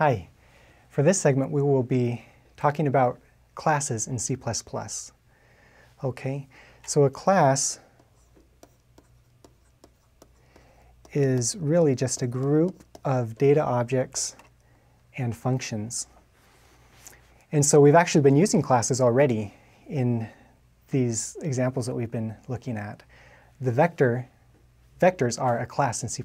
Hi. For this segment, we will be talking about classes in C++. Okay, so a class is really just a group of data objects and functions. And so we've actually been using classes already in these examples that we've been looking at. The vector, vectors are a class in C++.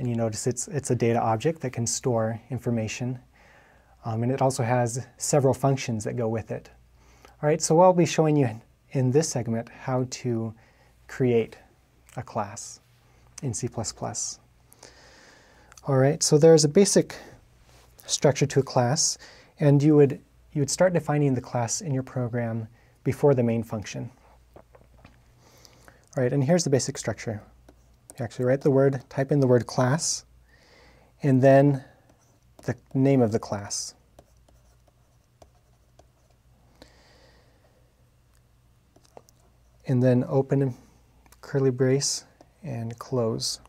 And you notice it's, it's a data object that can store information. Um, and it also has several functions that go with it. All right, so I'll be showing you in this segment how to create a class in C++. All right, so there's a basic structure to a class, and you would, you would start defining the class in your program before the main function. All right, and here's the basic structure. Actually write the word, type in the word class, and then the name of the class. And then open curly brace and close.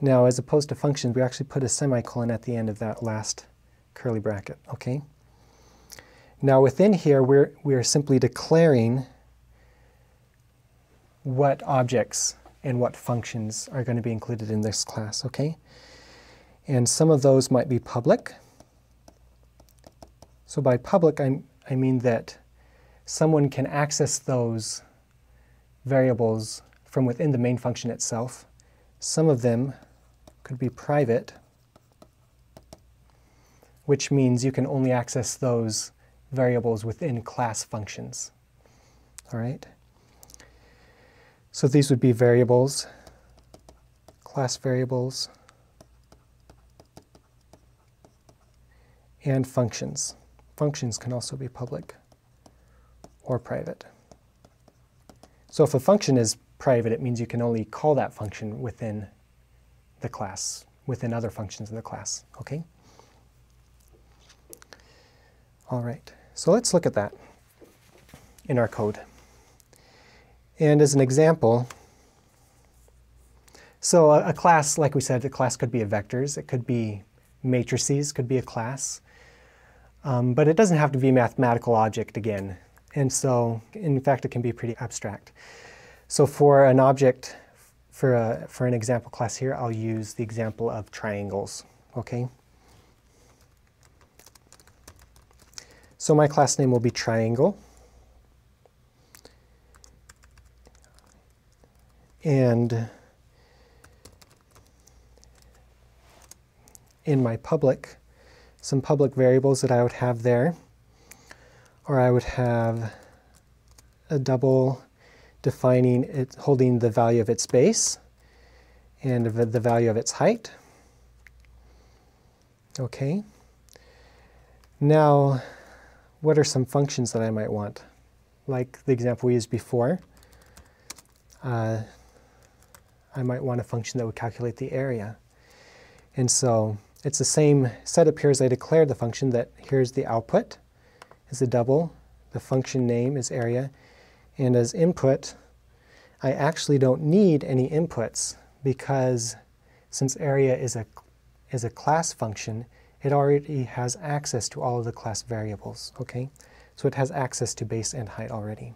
Now, as opposed to functions, we actually put a semicolon at the end of that last curly bracket, okay? Now within here, we're, we're simply declaring what objects and what functions are going to be included in this class, okay? And some of those might be public. So by public, I, I mean that someone can access those variables from within the main function itself. Some of them could be private, which means you can only access those variables within class functions. All right? So these would be variables, class variables, and functions. Functions can also be public or private. So if a function is private, it means you can only call that function within the class, within other functions in the class, okay? All right. So let's look at that in our code. And as an example, so a, a, class, like we said, a class could be a vectors, it could be matrices, could be a class. Um, but it doesn't have to be a mathematical object again. And so, in fact, it can be pretty abstract. So for an object, for, a, for an example class here, I'll use the example of triangles, okay? So my class name will be triangle. And in my public, some public variables that I would have there, or I would have a double defining it, holding the value of its base and the value of its height. Okay. Now, what are some functions that I might want? Like the example we used before, uh, I might want a function that would calculate the area. And so it's the same setup here as I declared the function that here's the output is a double, the function name is area, and as input, I actually don't need any inputs because since area is a, is a class function, it already has access to all of the class variables, okay? So it has access to base and height already.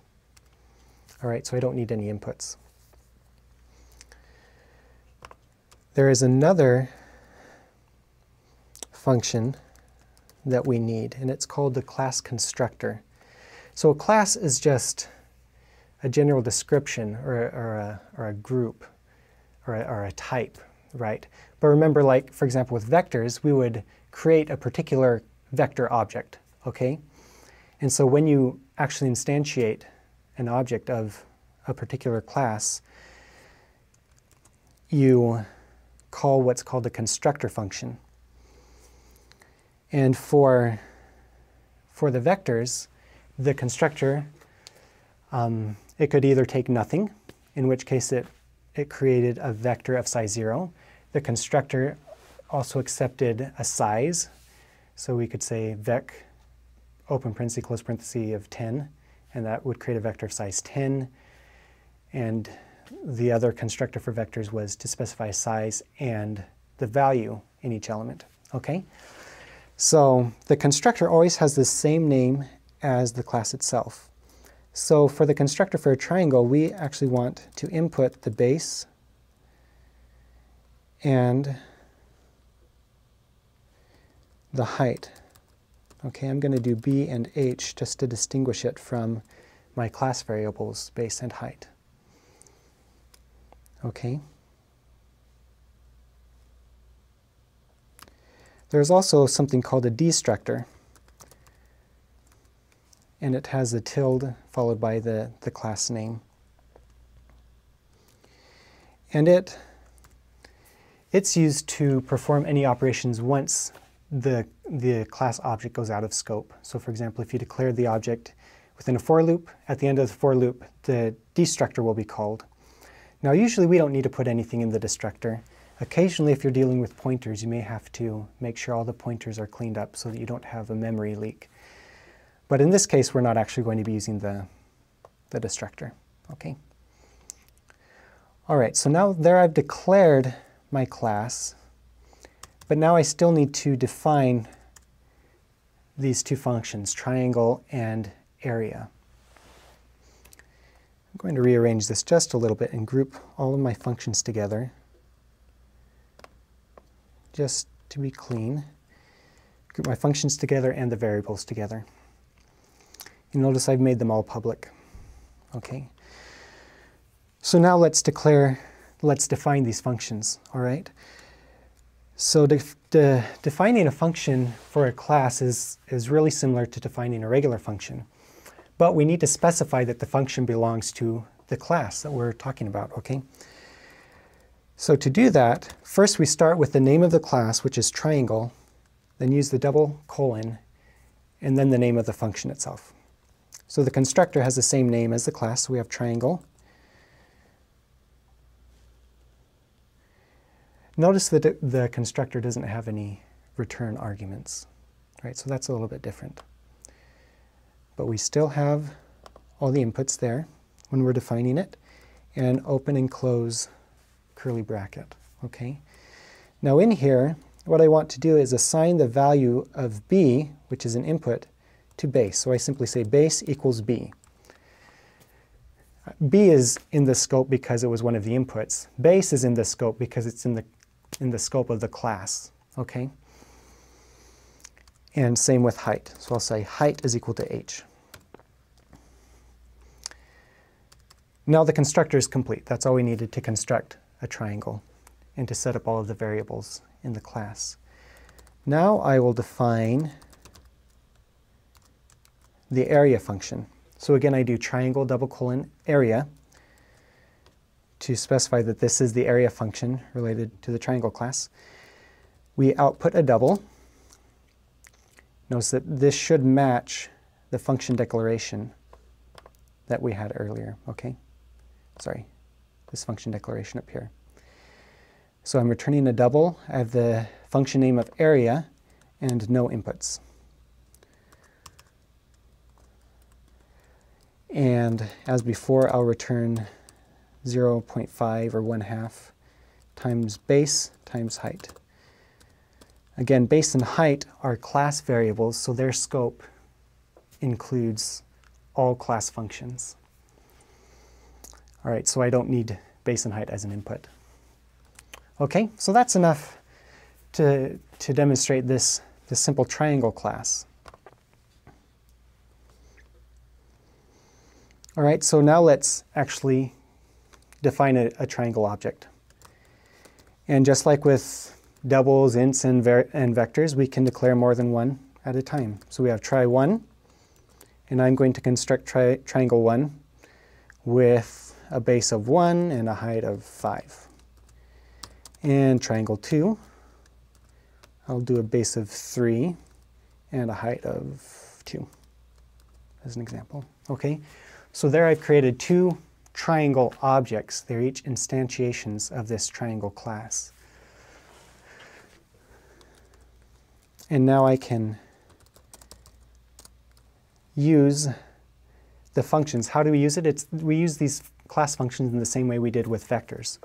All right, so I don't need any inputs. There is another function that we need, and it's called the class constructor. So a class is just a general description or, or, a, or a group or a, or a type, right? But remember, like, for example, with vectors, we would create a particular vector object, okay? And so when you actually instantiate an object of a particular class, you call what's called a constructor function. And for, for the vectors, the constructor, um, it could either take nothing, in which case it, it created a vector of size 0. The constructor also accepted a size. So we could say vec open parenthesis, close parenthesis of 10, and that would create a vector of size 10. And the other constructor for vectors was to specify size and the value in each element, okay? So the constructor always has the same name as the class itself. So for the constructor for a triangle, we actually want to input the base and the height. Okay, I'm going to do b and h just to distinguish it from my class variables, base and height. Okay. There's also something called a destructor and it has a tilde followed by the, the class name. And it, it's used to perform any operations once the, the class object goes out of scope. So for example, if you declare the object within a for loop, at the end of the for loop, the destructor will be called. Now usually we don't need to put anything in the destructor. Occasionally if you're dealing with pointers, you may have to make sure all the pointers are cleaned up so that you don't have a memory leak. But in this case, we're not actually going to be using the, the destructor. Okay. All right, so now there I've declared my class, but now I still need to define these two functions, triangle and area. I'm going to rearrange this just a little bit and group all of my functions together, just to be clean. Group my functions together and the variables together. You notice I've made them all public. Okay. So now let's declare, let's define these functions, all right? So de de defining a function for a class is, is really similar to defining a regular function. But we need to specify that the function belongs to the class that we're talking about, okay? So to do that, first we start with the name of the class, which is triangle, then use the double colon, and then the name of the function itself. So the constructor has the same name as the class, so we have triangle. Notice that the constructor doesn't have any return arguments, right? So that's a little bit different. But we still have all the inputs there when we're defining it, and open and close curly bracket, okay? Now in here, what I want to do is assign the value of b, which is an input, to base. So I simply say base equals b. b is in the scope because it was one of the inputs. Base is in the scope because it's in the, in the scope of the class, okay? And same with height. So I'll say height is equal to h. Now the constructor is complete. That's all we needed to construct a triangle and to set up all of the variables in the class. Now I will define the area function. So again, I do triangle double colon area to specify that this is the area function related to the triangle class. We output a double. Notice that this should match the function declaration that we had earlier, okay? Sorry, this function declaration up here. So I'm returning a double. I have the function name of area and no inputs. And as before, I'll return 0.5 or 1 half times base times height. Again, base and height are class variables, so their scope includes all class functions. All right, so I don't need base and height as an input. Okay, so that's enough to, to demonstrate this, this simple triangle class. All right, so now let's actually define a, a triangle object. And just like with doubles, ints, and, and, vectors, we can declare more than one at a time. So we have tri1, and I'm going to construct tri triangle 1 with a base of 1 and a height of 5. And triangle 2, I'll do a base of 3 and a height of 2 as an example. Okay, so there I've created two triangle objects. They're each instantiations of this triangle class. And now I can use the functions. How do we use it? It's, we use these class functions in the same way we did with vectors.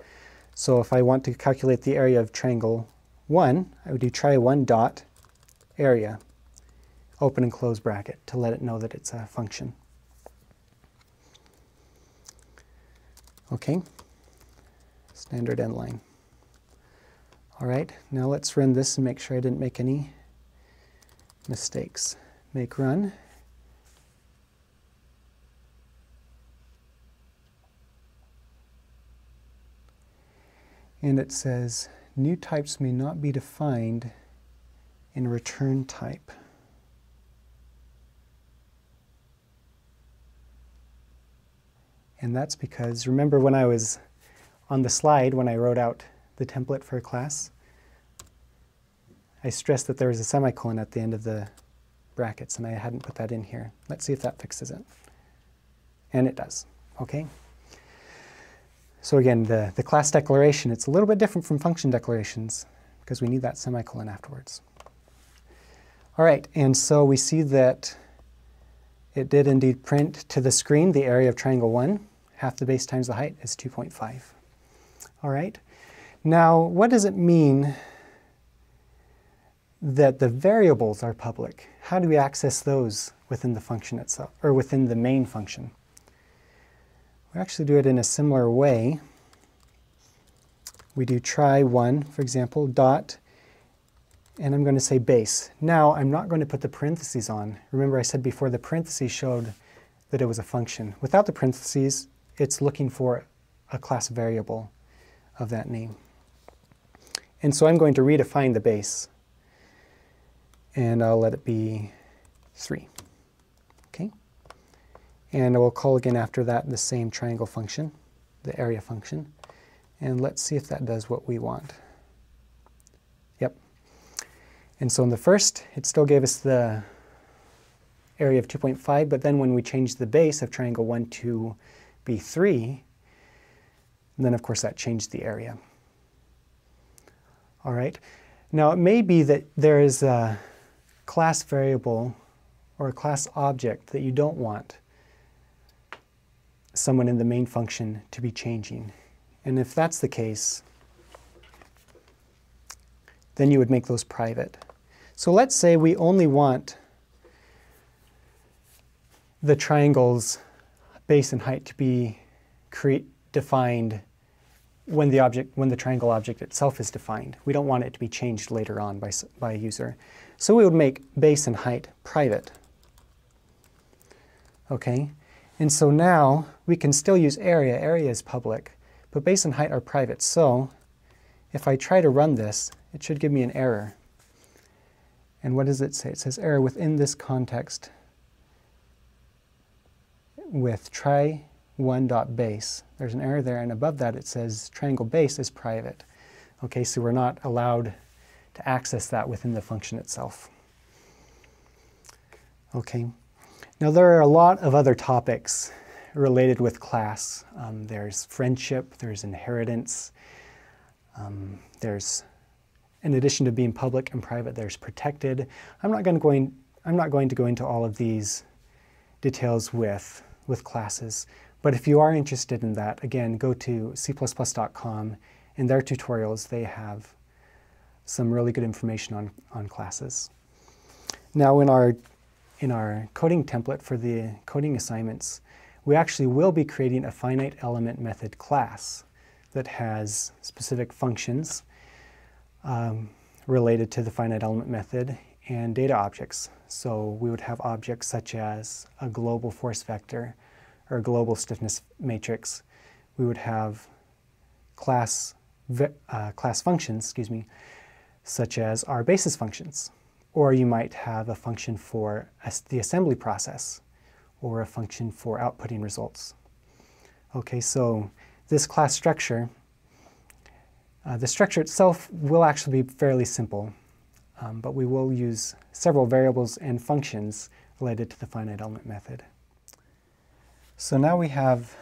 So if I want to calculate the area of triangle 1, I would do tri1 dot area, open and close bracket, to let it know that it's a function. Okay, standard end line. All right, now let's run this and make sure I didn't make any mistakes. Make run. And it says, new types may not be defined in return type. And that's because, remember when I was on the slide, when I wrote out the template for a class, I stressed that there was a semicolon at the end of the brackets, and I hadn't put that in here. Let's see if that fixes it. And it does, okay? So again, the, the class declaration, it's a little bit different from function declarations because we need that semicolon afterwards. All right, and so we see that it did indeed print to the screen the area of triangle 1. Half the base times the height is 2.5. All right, now what does it mean that the variables are public? How do we access those within the function itself, or within the main function? We actually do it in a similar way. We do try one, for example, dot, and I'm going to say base. Now, I'm not going to put the parentheses on. Remember I said before the parentheses showed that it was a function. Without the parentheses, it's looking for a class variable of that name. And so I'm going to redefine the base, and I'll let it be 3. Okay, And we'll call again after that the same triangle function, the area function. And let's see if that does what we want. Yep. And so in the first, it still gave us the area of 2.5, but then when we changed the base of triangle 1 to be 3, then of course that changed the area. All right. Now it may be that there is a class variable or a class object that you don't want someone in the main function to be changing. And if that's the case, then you would make those private. So let's say we only want the triangle's base and height to be defined when the object, when the triangle object itself is defined. We don't want it to be changed later on by, by a user. So we would make base and height private. Okay, and so now we can still use area. Area is public, but base and height are private. So if I try to run this, it should give me an error. And what does it say? It says error within this context with try one dot base. There's an error there, and above that it says triangle base is private. Okay, so we're not allowed to access that within the function itself. Okay. Now there are a lot of other topics related with class. Um, there's friendship, there's inheritance, um, there's, in addition to being public and private, there's protected. I'm not going to go in, I'm not going to go into all of these details with, with classes, but if you are interested in that, again, go to c++.com. In their tutorials, they have some really good information on, on classes. Now in our in our coding template for the coding assignments, we actually will be creating a finite element method class that has specific functions um, related to the finite element method and data objects. So we would have objects such as a global force vector or a global stiffness matrix. We would have class, uh, class functions, excuse me, such as our basis functions. Or you might have a function for the assembly process or a function for outputting results. Okay, so this class structure, uh, the structure itself will actually be fairly simple, um, but we will use several variables and functions related to the finite element method. So now we have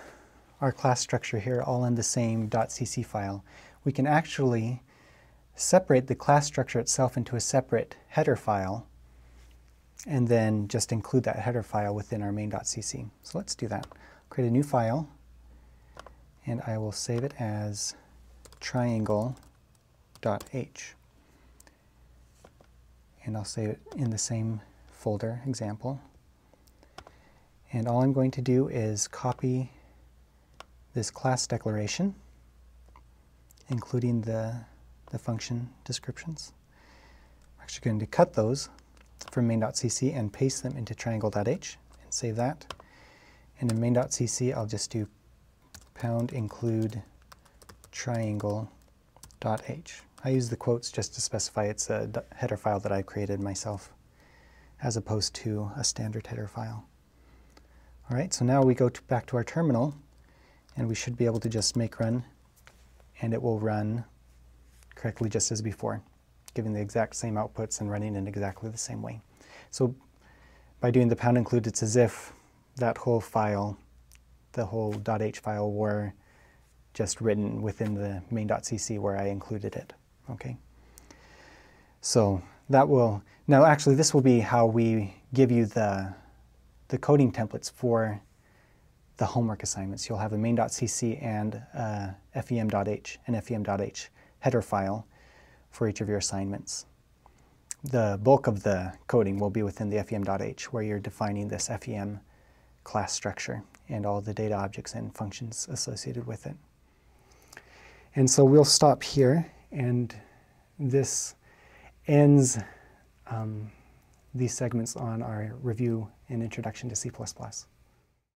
our class structure here all in the same .cc file. We can actually separate the class structure itself into a separate header file and then just include that header file within our main.cc. So let's do that. Create a new file and I will save it as triangle.h. and I'll save it in the same folder example. And all I'm going to do is copy this class declaration, including the, the function descriptions. I'm actually going to cut those from main.cc and paste them into triangle.h and save that. And in main.cc, I'll just do pound include triangle.h. I use the quotes just to specify it's a header file that I created myself, as opposed to a standard header file. All right, so now we go to back to our terminal, and we should be able to just make run, and it will run correctly just as before, giving the exact same outputs and running in exactly the same way. So by doing the pound include, it's as if that whole file, the whole .h file, were just written within the main.cc where I included it. Okay. So that will, now actually this will be how we give you the, the coding templates for the homework assignments. You'll have a main.cc and a fem.h, an fem.h header file for each of your assignments. The bulk of the coding will be within the fem.h where you're defining this fem class structure and all the data objects and functions associated with it. And so we'll stop here, and this ends um, these segments on our review and introduction to C++.